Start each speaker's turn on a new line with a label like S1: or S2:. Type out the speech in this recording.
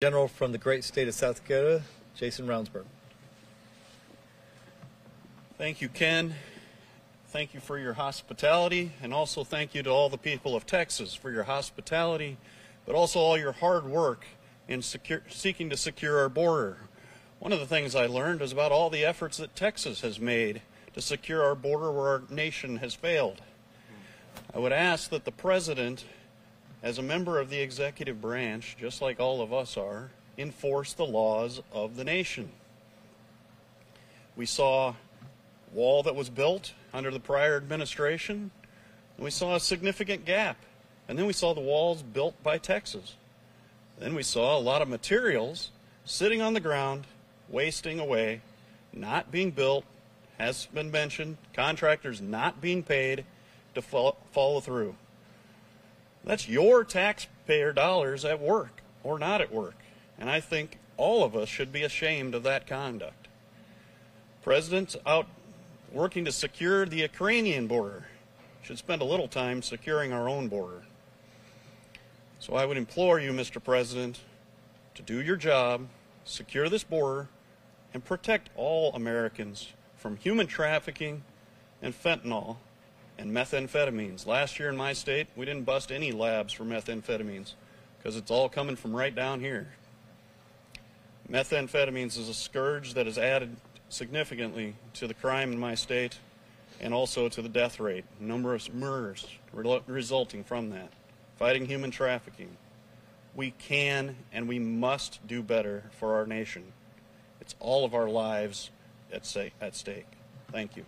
S1: General from the great state of South Dakota, Jason Ravnsborg.
S2: Thank you, Ken. Thank you for your hospitality, and also thank you to all the people of Texas for your hospitality, but also all your hard work in secure, seeking to secure our border. One of the things I learned is about all the efforts that Texas has made to secure our border where our nation has failed. I would ask that the President, as a member of the executive branch, just like all of us are, enforce the laws of the nation. We saw a wall that was built under the prior administration, and we saw a significant gap. And then we saw the walls built by Texas. Then we saw a lot of materials sitting on the ground, wasting away, not being built, has been mentioned, contractors not being paid to fo- follow through. That's your taxpayer dollars at work or not at work. And I think all of us should be ashamed of that conduct. President's out working to secure the Ukrainian border. Should spend a little time securing our own border. So I would implore you, Mr. President, to do your job, secure this border, and protect all Americans from human trafficking and fentanyl and methamphetamines. Last year in my state, we didn't bust any labs for methamphetamines because it's all coming from right down here. Methamphetamines is a scourge that has added significantly to the crime in my state and also to the death rate, numerous murders re- resulting from that. Fighting human trafficking. We can and we must do better for our nation. It's all of our lives at, at stake. Thank you.